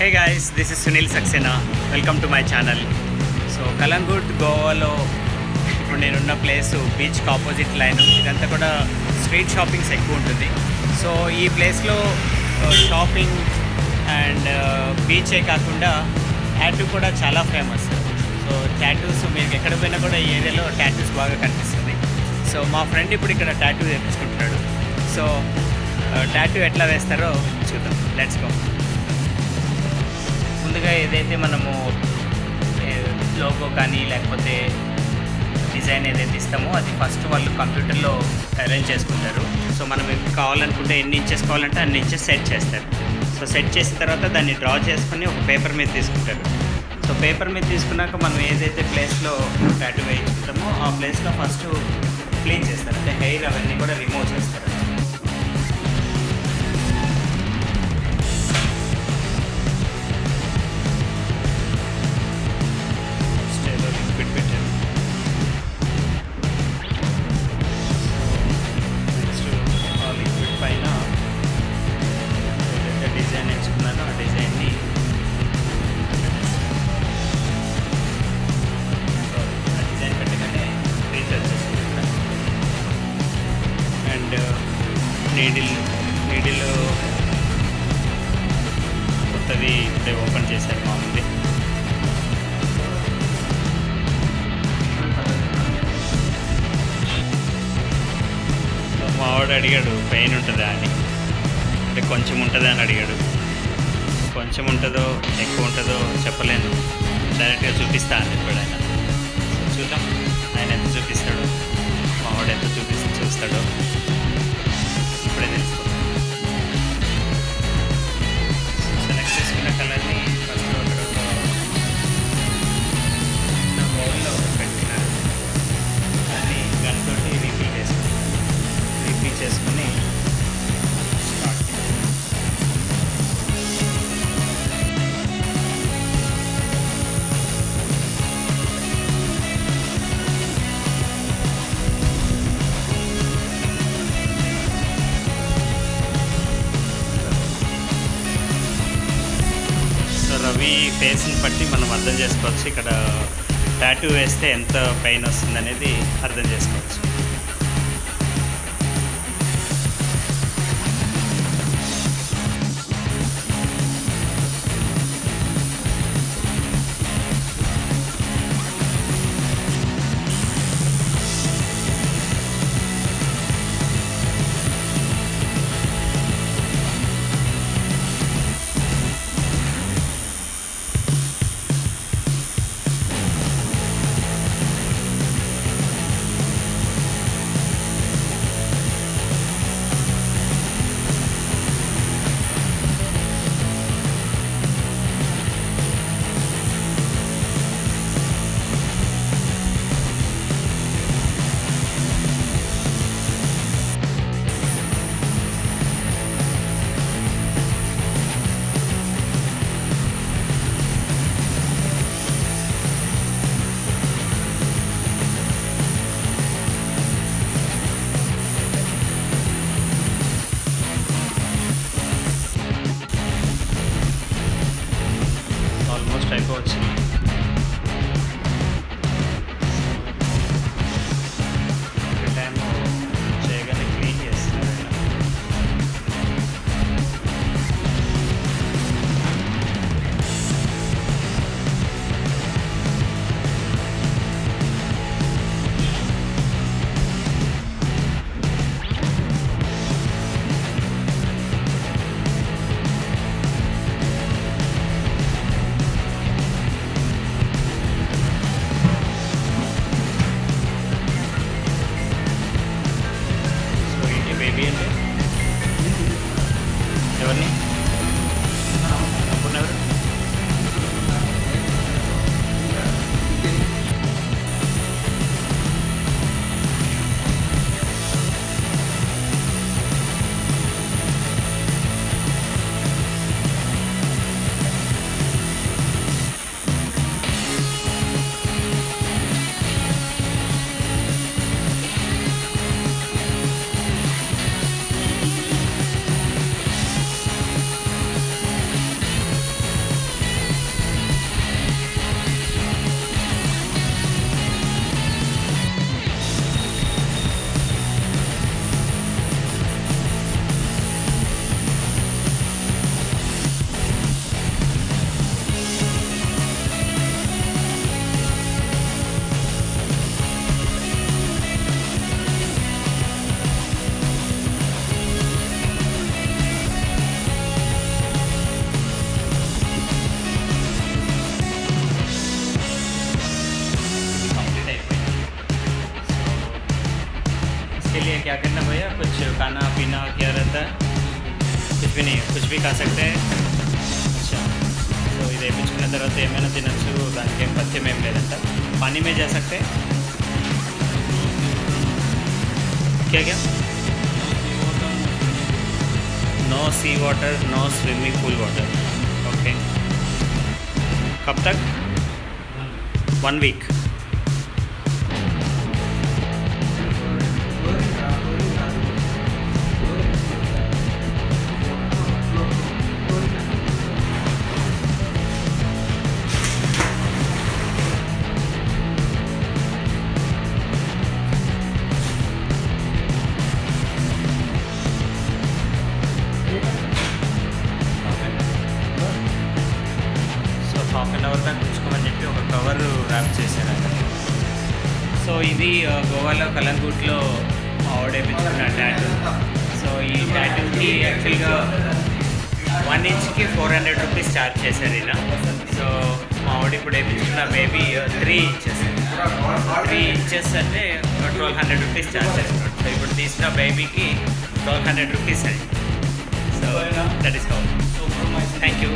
Hey guys this is Sunil Saxena welcome to my channel so Calangute గోవాలో ఇప్పుడు నేనున్న place బీచ్కి opposite line ఇదంతా కూడా స్ట్రీట్ షాపింగ్స్ ఎక్కువ ఉంటుంది. సో ఈ ప్లేస్లో షాపింగ్ అండ్ బీచే కాకుండా ట్యాటూ కూడా చాలా ఫేమస్ సో ట్యాటూస్ మీకు ఎక్కడ పోయినా కూడా ఈ ఏరియాలో ట్యాటూస్ బాగా కనిపిస్తుంది. సో మా ఫ్రెండ్ ఇప్పుడు ఇక్కడ ట్యాటూ తెప్పించుకుంటున్నాడు. సో ట్యాటూ uh, ఎట్లా వేస్తారో చూద్దాం. లెట్స్ గో ముందుగా ఏదైతే మనము లోగో కానీ లేకపోతే డిజైన్ ఏదైతే ఇస్తామో అది ఫస్ట్ వాళ్ళు కంప్యూటర్లో అరేంజ్ చేసుకుంటారు. సో మనం కావాలనుకుంటే ఎన్ని ఇంచెస్ కావాలంటే అన్ని ఇంచెస్ సెట్ చేస్తారు. సో సెట్ చేసిన తర్వాత దాన్ని డ్రా చేసుకుని ఒక పేపర్ మీద తీసుకుంటారు. సో పేపర్ మీద తీసుకున్నాక మనం ఏదైతే ప్లేస్లో టాటూ వేయించుకుంటామో ఆ ప్లేస్లో ఫస్ట్ క్లీన్ చేస్తారు. అంటే హెయిర్ అవన్నీ కూడా రిమూవ్ చేస్తారు. నీడిల్ నీడిల్ కొత్తది ఇప్పుడే ఓపెన్ చేశారు మా మావాడు మా వాడు అడిగాడు పెయిన్ ఉంటుందా? అని. అంటే కొంచెం ఉంటుందా అని అడిగాడు. కొంచెం ఉంటుందో ఎక్కువ ఉంటుందో చెప్పలేను. డైరెక్ట్గా చూపిస్తా అని చెప్పాడు ఆయన. చూద్దాం ఆయన ఎంత చూపిస్తాడు. మావాడు ఎంత చూపి చూస్తాడో. అవి ఫేస్ని బట్టి మనం అర్థం చేసుకోవచ్చు. ఇక్కడ టాటూ వేస్తే ఎంత పెయిన్ వస్తుంది అనేది అర్థం చేసుకోవచ్చు. type 1C. भी नहीं है कुछ भी खा सकते हैं अच्छा సో ఇది వేయించుకున్న తర్వాత ఏమైనా తినచ్చు దానికి ఏం పథ్యం ఏం లేదంట పానీ మే जा सकते हैं क्या क्या no sea water no swimming pool water okay कब तक वन वीक సో ఇది గోవాలో కలంగూట్లో ఆవిడేపించుకున్న ట్యాటూ సో ఈ ట్యాటూకి యాక్చువల్గా వన్ ఇంచ్కి ఫోర్ హండ్రెడ్ రూపీస్ ఛార్జ్ చేశారు ఈయన సో మా ఆవిడ ఇప్పుడు వేయించుకున్న baby three inches three inches అంటే ట్వెల్వ్ హండ్రెడ్ రూపీస్ ఛార్జ్ చేస్తున్నాడు. సో ఇప్పుడు తీసిన బేబీకి ట్వెల్వ్ హండ్రెడ్ రూపీస్ అండి so that is how thank you